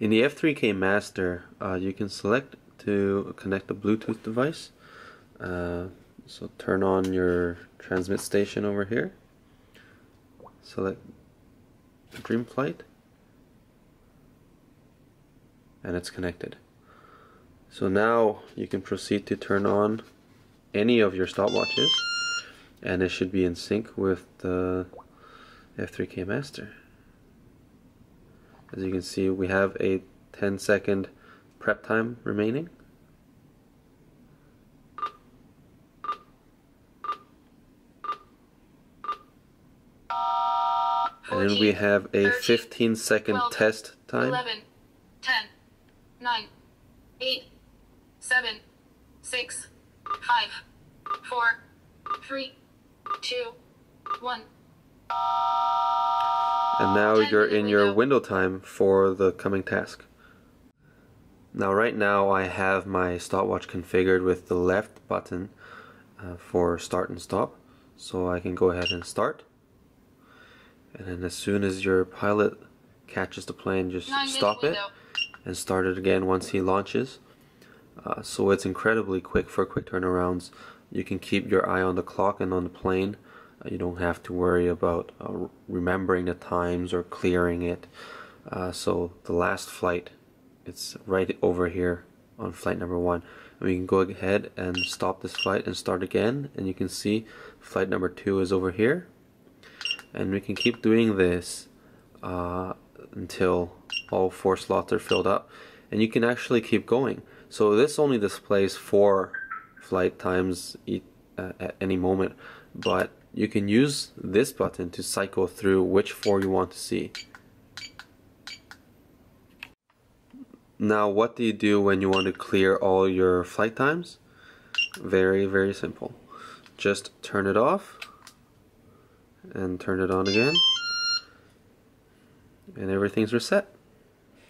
In the F3K Master, uh, you can select to connect a Bluetooth device. Uh, so turn on your transmit station over here. Select Dream Flight. And it's connected. So now you can proceed to turn on any of your stopwatches and it should be in sync with the F3K Master. As you can see we have a 10 second prep time remaining. And we have a 15 second 12, test time. 11, 10, 9, 8, 7, 6, 5, 4, 3, 2, 1. And now you're in your window time for the coming task. Now right now I have my stopwatch configured with the left button uh, for start and stop. So I can go ahead and start. And then as soon as your pilot catches the plane, just stop it and start it again once he launches. Uh, so it's incredibly quick for quick turnarounds. You can keep your eye on the clock and on the plane. Uh, you don't have to worry about uh, remembering the times or clearing it. Uh, so the last flight, it's right over here on flight number one. And we can go ahead and stop this flight and start again. And you can see flight number two is over here. And we can keep doing this uh, until all four slots are filled up. And you can actually keep going. So this only displays four flight times uh, at any moment, but you can use this button to cycle through which four you want to see. Now what do you do when you want to clear all your flight times? Very, very simple. Just turn it off and turn it on again and everything's reset.